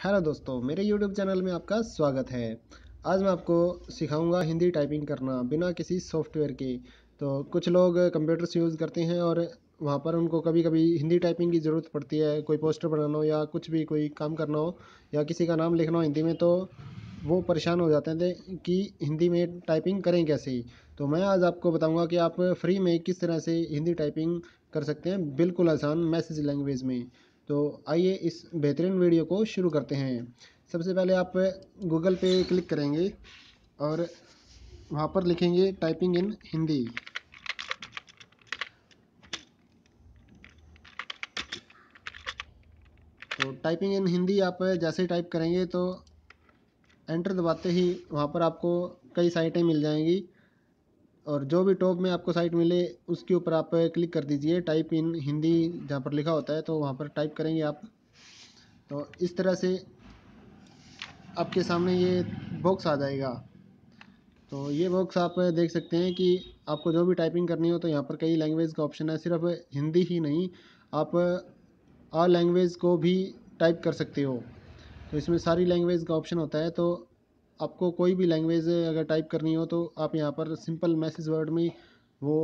Hello दोस्तों, मेरे YouTube channel में आपका स्वागत है। आज मैं आपको सिखाऊँगा हिंदी टाइपिंग करना बिना किसी सॉफ्टवेयर के। तो कुछ लोग कंप्यूटर्स यूज़ करते हैं और वहाँ पर उनको कभी कभी हिंदी टाइपिंग की ज़रूरत पड़ती है, कोई पोस्टर बनाना हो या कुछ भी कोई काम करना हो या किसी का नाम लिखना हो हिंदी में तो वो परेशान हो जाते हैं कि हिंदी में टाइपिंग करें कैसे। तो मैं आज आपको बताऊँगा कि आप फ्री में किस तरह से हिंदी टाइपिंग कर सकते हैं। बिल्कुल आसान मैसेज लैंग्वेज में। तो आइए इस बेहतरीन वीडियो को शुरू करते हैं। सबसे पहले आप गूगल पे क्लिक करेंगे और वहाँ पर लिखेंगे टाइपिंग इन हिंदी। तो टाइपिंग इन हिंदी आप जैसे टाइप करेंगे तो एंटर दबाते ही वहाँ पर आपको कई साइटें मिल जाएँगी। और जो भी टॉप में आपको साइट मिले, उसके ऊपर आप क्लिक कर दीजिए, टाइप इन हिंदी जहाँ पर लिखा होता है तो वहाँ पर टाइप करेंगे आप। तो इस तरह से आपके सामने ये बॉक्स आ जाएगा। तो ये बॉक्स आप देख सकते हैं कि आपको जो भी टाइपिंग करनी हो तो यहाँ पर कई लैंग्वेज का ऑप्शन है, सिर्फ़ हिंदी ही नहीं, आप ऑल लैंग्वेज को भी टाइप कर सकते हो। तो इसमें सारी लैंग्वेज का ऑप्शन होता है तो आपको कोई भी लैंग्वेज अगर टाइप करनी हो तो आप यहाँ पर सिंपल मैसेज वर्ड में वो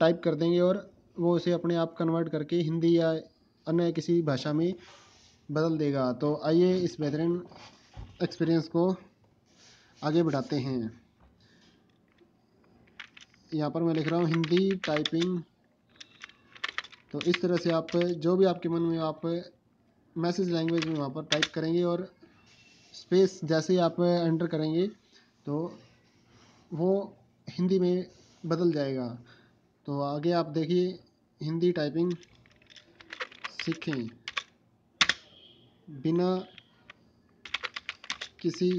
टाइप कर देंगे और वो उसे अपने आप कन्वर्ट करके हिंदी या अन्य किसी भाषा में बदल देगा। तो आइए इस बेहतरीन एक्सपीरियंस को आगे बढ़ाते हैं। यहाँ पर मैं लिख रहा हूँ हिंदी टाइपिंग तो इस तरह से आप जो भी आपके मन में आप मैसेज लैंग्वेज में वहाँ पर टाइप करेंगे और स्पेस जैसे ही आप एंटर करेंगे तो वो हिंदी में बदल जाएगा। तो आगे आप देखिए, हिंदी टाइपिंग सीखें। बिना किसी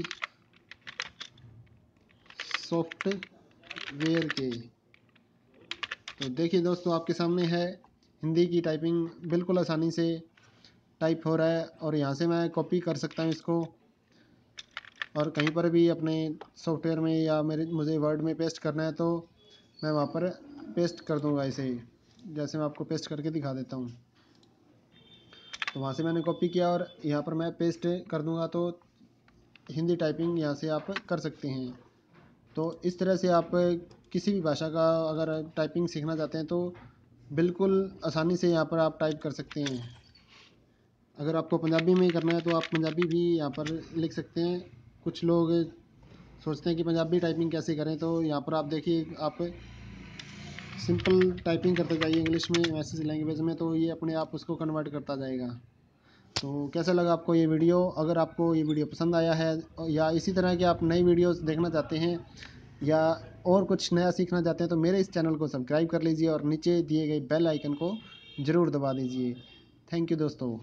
सॉफ्टवेयर के। तो देखिए दोस्तों, आपके सामने है हिंदी की टाइपिंग बिल्कुल आसानी से टाइप हो रहा है और यहाँ से मैं कॉपी कर सकता हूँ इसको। और कहीं पर भी अपने सॉफ्टवेयर में या मेरे, मुझे वर्ड में पेस्ट करना है तो मैं वहाँ पर पेस्ट कर दूँगा इसे जैसे मैं आपको पेस्ट करके दिखा देता हूँ। तो वहाँ से मैंने कॉपी किया और यहाँ पर मैं पेस्ट कर दूँगा तो हिंदी टाइपिंग यहाँ से आप कर सकते हैं। तो इस तरह से आप किसी भी भाषा का अगर टाइपिंग सीखना चाहते हैं तो बिल्कुल आसानी से यहाँ पर आप टाइप कर सकते हैं। अगर आपको पंजाबी में करना है तो आप पंजाबी भी यहाँ पर लिख सकते हैं। कुछ लोग सोचते हैं कि पंजाबी टाइपिंग कैसे करें तो यहाँ पर आप देखिए, आप सिंपल टाइपिंग करते जाइए इंग्लिश में मैसेज लैंग्वेज में तो ये अपने आप उसको कन्वर्ट करता जाएगा। तो कैसा लगा आपको ये वीडियो अगर आपको ये वीडियो पसंद आया है, या इसी तरह के आप नई वीडियोस देखना चाहते हैं, या और कुछ नया सीखना चाहते हैं तो मेरे इस चैनल को सब्सक्राइब कर लीजिए और नीचे दिए गए बेल आइकन को ज़रूर दबा दीजिए। थैंक यू दोस्तों।